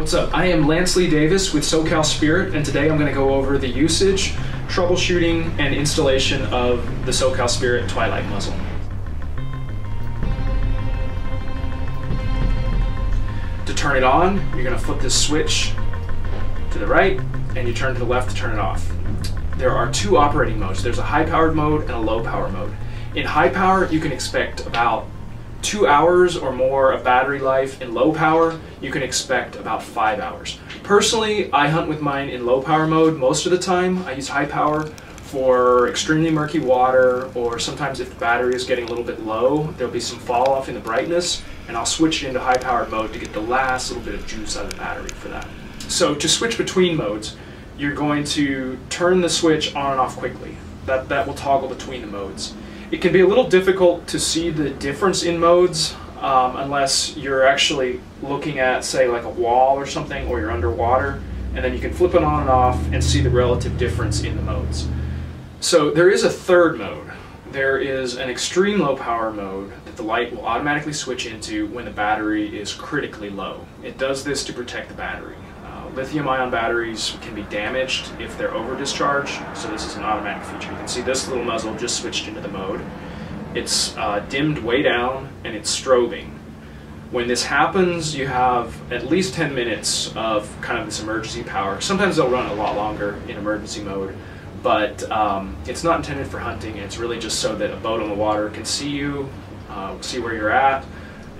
What's up? I am Lance Lee Davis with SoCal Spear-It, and today I'm going to go over the usage, troubleshooting, and installation of the SoCal Spear-It Twilight muzzle. To turn it on, you're going to flip this switch to the right, and you turn to the left to turn it off. There are two operating modes. There's a high-powered mode and a low-power mode. In high power, you can expect about two hours or more of battery life. In low power, you can expect about five hours. Personally, I hunt with mine in low power mode most of the time. I use high power for extremely murky water or sometimes if the battery is getting a little bit low, there'll be some fall off in the brightness and I'll switch it into high powered mode to get the last little bit of juice out of the battery for that. So to switch between modes, you're going to turn the switch on and off quickly. That, that will toggle between the modes. It can be a little difficult to see the difference in modes um, unless you're actually looking at, say, like a wall or something, or you're underwater, and then you can flip it on and off and see the relative difference in the modes. So there is a third mode. There is an extreme low power mode that the light will automatically switch into when the battery is critically low. It does this to protect the battery lithium ion batteries can be damaged if they're over discharged, so this is an automatic feature. You can see this little muzzle just switched into the mode. It's uh, dimmed way down and it's strobing. When this happens, you have at least 10 minutes of kind of this emergency power. Sometimes they'll run a lot longer in emergency mode, but um, it's not intended for hunting. It's really just so that a boat on the water can see you, uh, see where you're at,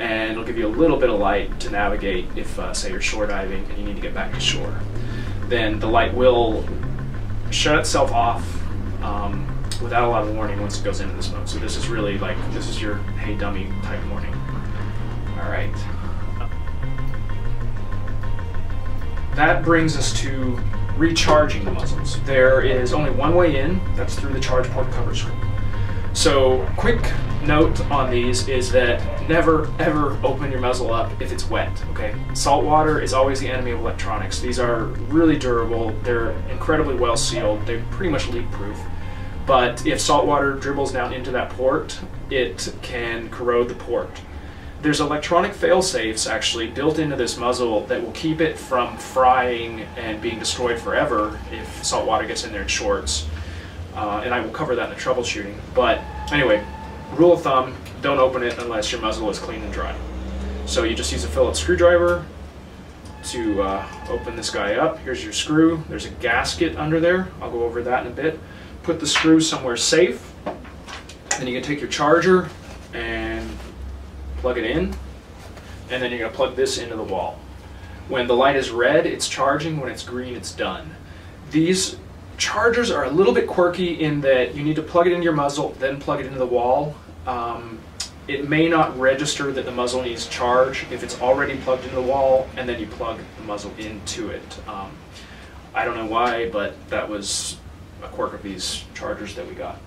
and it'll give you a little bit of light to navigate if, uh, say, you're shore diving and you need to get back to shore. Then the light will shut itself off um, without a lot of warning once it goes into this mode. So this is really like, this is your hey dummy type warning. All right. That brings us to recharging the muzzles. There is only one way in, that's through the charge port cover screw. So quick note on these is that never ever open your muzzle up if it's wet, okay? Salt water is always the enemy of electronics. These are really durable, they're incredibly well sealed, they're pretty much leak proof. But if salt water dribbles down into that port, it can corrode the port. There's electronic fail safes actually built into this muzzle that will keep it from frying and being destroyed forever if salt water gets in there and shorts. Uh, and I will cover that in the troubleshooting. But anyway, rule of thumb, don't open it unless your muzzle is clean and dry. So you just use a Phillips screwdriver to uh, open this guy up. Here's your screw. There's a gasket under there. I'll go over that in a bit. Put the screw somewhere safe. Then you can take your charger and plug it in. And then you're going to plug this into the wall. When the light is red, it's charging. When it's green, it's done. These chargers are a little bit quirky in that you need to plug it into your muzzle, then plug it into the wall. Um, it may not register that the muzzle needs charge if it's already plugged into the wall and then you plug the muzzle into it. Um, I don't know why, but that was a quirk of these chargers that we got.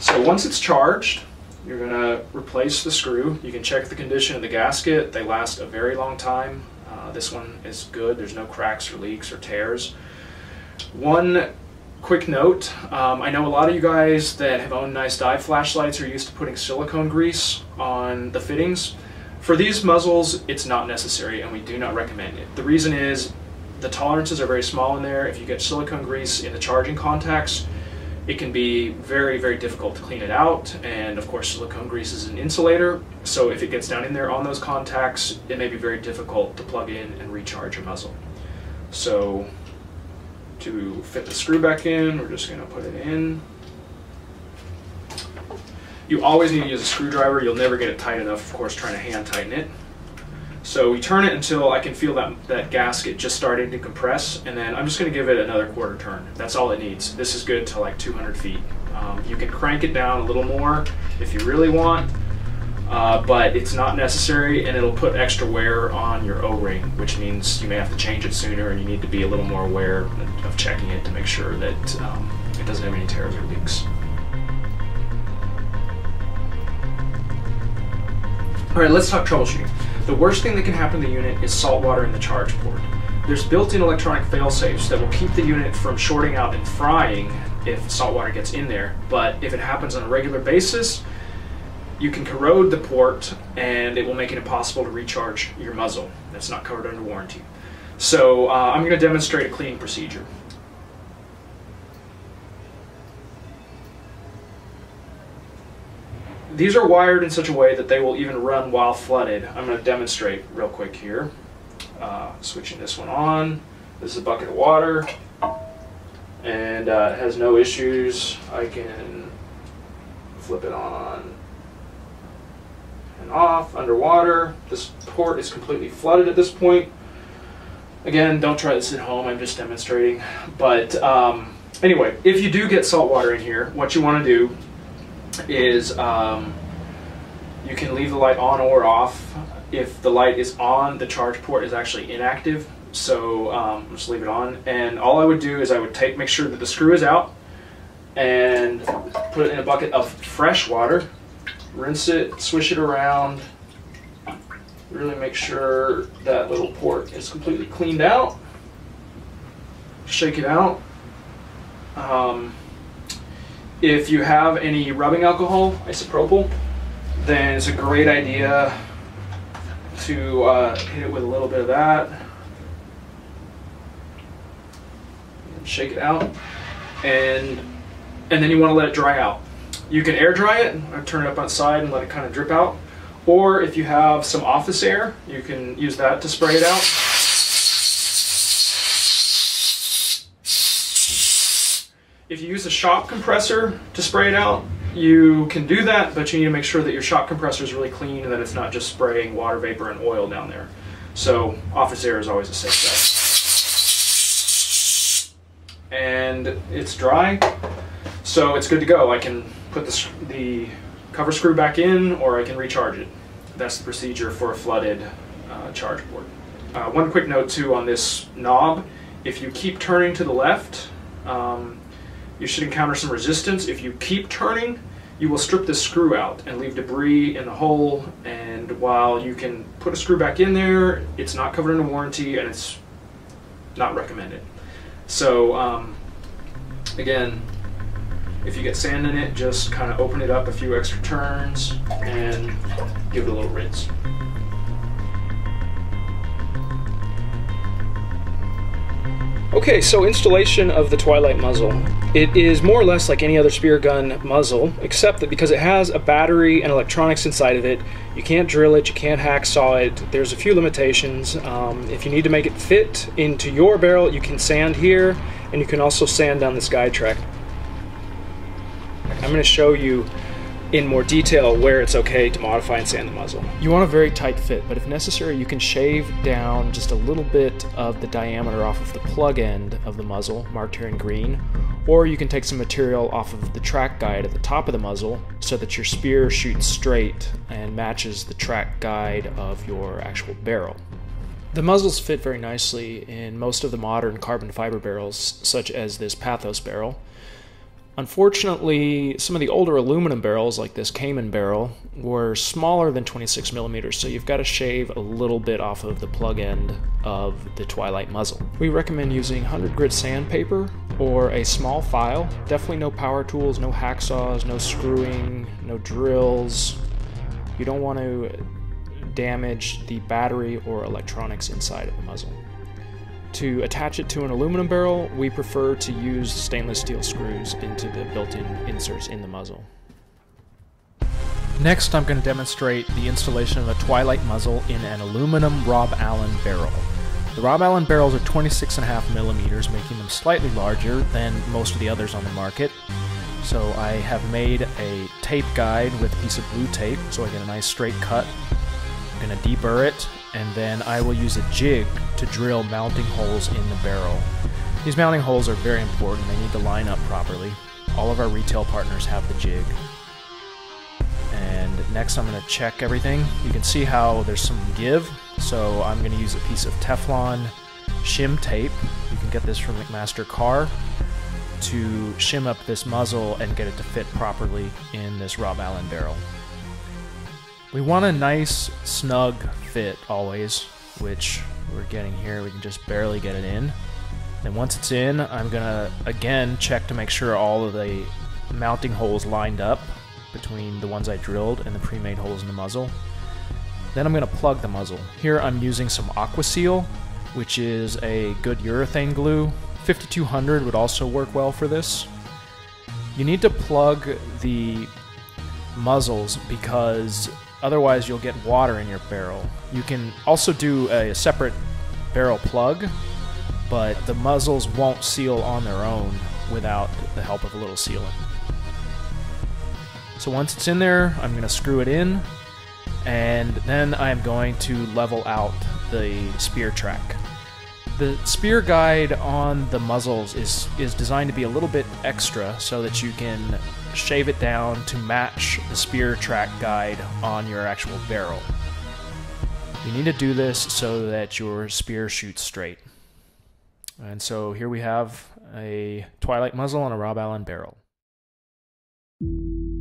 So once it's charged, you're going to replace the screw. You can check the condition of the gasket. They last a very long time. Uh, this one is good. There's no cracks or leaks or tears. One quick note, um, I know a lot of you guys that have owned nice dive flashlights are used to putting silicone grease on the fittings. For these muzzles, it's not necessary and we do not recommend it. The reason is the tolerances are very small in there. If you get silicone grease in the charging contacts, it can be very, very difficult to clean it out. And of course, silicone grease is an insulator. So if it gets down in there on those contacts, it may be very difficult to plug in and recharge your muzzle. So to fit the screw back in, we're just going to put it in. You always need to use a screwdriver. You'll never get it tight enough, of course, trying to hand tighten it. So we turn it until I can feel that, that gasket just starting to compress, and then I'm just going to give it another quarter turn. That's all it needs. This is good to like 200 feet. Um, you can crank it down a little more if you really want, uh, but it's not necessary and it'll put extra wear on your O-ring, which means you may have to change it sooner and you need to be a little more aware of checking it to make sure that um, it doesn't have any tears or leaks. All right, let's talk troubleshooting. The worst thing that can happen to the unit is salt water in the charge port. There's built-in electronic fail-safes that will keep the unit from shorting out and frying if salt water gets in there, but if it happens on a regular basis, you can corrode the port and it will make it impossible to recharge your muzzle. That's not covered under warranty. So uh, I'm going to demonstrate a cleaning procedure. These are wired in such a way that they will even run while flooded. I'm going to demonstrate real quick here. Uh, switching this one on. This is a bucket of water and uh, it has no issues. I can flip it on off underwater. This port is completely flooded at this point. Again, don't try this at home, I'm just demonstrating. But um, anyway, if you do get salt water in here, what you want to do is um, you can leave the light on or off. If the light is on, the charge port is actually inactive. So um, just leave it on. And all I would do is I would take, make sure that the screw is out and put it in a bucket of fresh water. Rinse it, swish it around, really make sure that little port is completely cleaned out. Shake it out. Um, if you have any rubbing alcohol, isopropyl, then it's a great idea to uh, hit it with a little bit of that. Shake it out, and and then you want to let it dry out. You can air dry it, or turn it up outside and let it kind of drip out. Or if you have some office air, you can use that to spray it out. If you use a shop compressor to spray it out, you can do that, but you need to make sure that your shop compressor is really clean and that it's not just spraying water vapor and oil down there. So office air is always a safe bet. And it's dry, so it's good to go. I can put the, the cover screw back in or I can recharge it. That's the procedure for a flooded uh, charge port. Uh, one quick note too on this knob, if you keep turning to the left, um, you should encounter some resistance. If you keep turning, you will strip the screw out and leave debris in the hole. And while you can put a screw back in there, it's not covered in a warranty and it's not recommended. So um, again, if you get sand in it, just kind of open it up a few extra turns and give it a little rinse. Okay, so installation of the Twilight muzzle. It is more or less like any other spear gun muzzle, except that because it has a battery and electronics inside of it, you can't drill it, you can't hacksaw it. There's a few limitations. Um, if you need to make it fit into your barrel, you can sand here, and you can also sand down this guide track. I'm going to show you in more detail where it's okay to modify and sand the muzzle. You want a very tight fit, but if necessary, you can shave down just a little bit of the diameter off of the plug end of the muzzle, marked here in green, or you can take some material off of the track guide at the top of the muzzle so that your spear shoots straight and matches the track guide of your actual barrel. The muzzles fit very nicely in most of the modern carbon fiber barrels, such as this Pathos barrel. Unfortunately, some of the older aluminum barrels, like this Cayman barrel, were smaller than 26 millimeters, so you've got to shave a little bit off of the plug end of the Twilight muzzle. We recommend using 100 grit sandpaper or a small file. Definitely no power tools, no hacksaws, no screwing, no drills. You don't want to damage the battery or electronics inside of the muzzle. To attach it to an aluminum barrel, we prefer to use stainless steel screws into the built-in inserts in the muzzle. Next, I'm going to demonstrate the installation of a Twilight muzzle in an aluminum Rob Allen barrel. The Rob Allen barrels are 26.5 millimeters, making them slightly larger than most of the others on the market. So I have made a tape guide with a piece of blue tape so I get a nice straight cut. I'm going to deburr it and then I will use a jig to drill mounting holes in the barrel. These mounting holes are very important, they need to line up properly. All of our retail partners have the jig. And next I'm going to check everything. You can see how there's some give, so I'm going to use a piece of Teflon shim tape. You can get this from McMaster-Carr to shim up this muzzle and get it to fit properly in this Rob Allen barrel. We want a nice, snug fit always, which we're getting here. We can just barely get it in. Then once it's in, I'm gonna again check to make sure all of the mounting holes lined up between the ones I drilled and the pre-made holes in the muzzle. Then I'm gonna plug the muzzle. Here I'm using some Aqua Seal. which is a good urethane glue. 5200 would also work well for this. You need to plug the muzzles because otherwise you'll get water in your barrel. You can also do a separate barrel plug, but the muzzles won't seal on their own without the help of a little sealant. So once it's in there, I'm going to screw it in, and then I'm going to level out the spear track. The spear guide on the muzzles is, is designed to be a little bit extra so that you can shave it down to match the spear track guide on your actual barrel. You need to do this so that your spear shoots straight. And so here we have a Twilight muzzle on a Rob Allen barrel.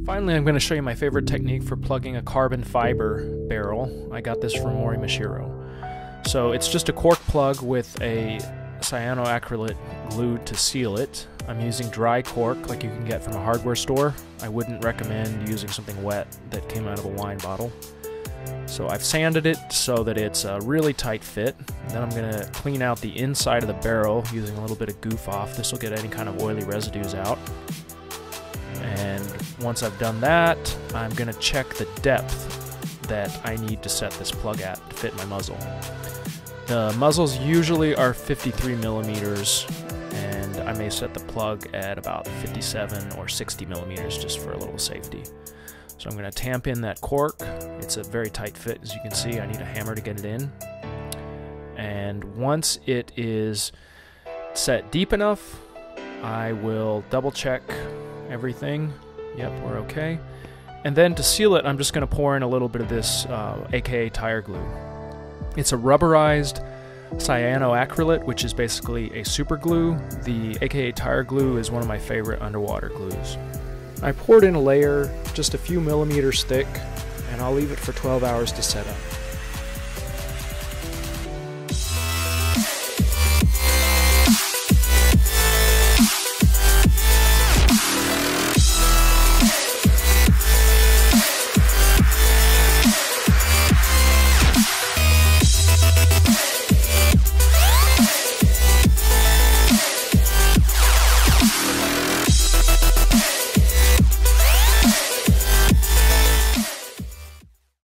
Finally, I'm going to show you my favorite technique for plugging a carbon fiber barrel. I got this from Mori Mashiro. So it's just a cork plug with a cyanoacrylate glued to seal it. I'm using dry cork like you can get from a hardware store. I wouldn't recommend using something wet that came out of a wine bottle. So I've sanded it so that it's a really tight fit. Then I'm going to clean out the inside of the barrel using a little bit of goof off. This will get any kind of oily residues out. And once I've done that, I'm going to check the depth that I need to set this plug at to fit my muzzle. The muzzles usually are 53 millimeters, I may set the plug at about 57 or 60 millimeters just for a little safety. So I'm going to tamp in that cork. It's a very tight fit, as you can see. I need a hammer to get it in. And once it is set deep enough, I will double check everything. Yep, we're okay. And then to seal it, I'm just going to pour in a little bit of this uh, AKA tire glue. It's a rubberized cyanoacrylate, which is basically a super glue. The AKA tire glue is one of my favorite underwater glues. I poured in a layer just a few millimeters thick, and I'll leave it for 12 hours to set up.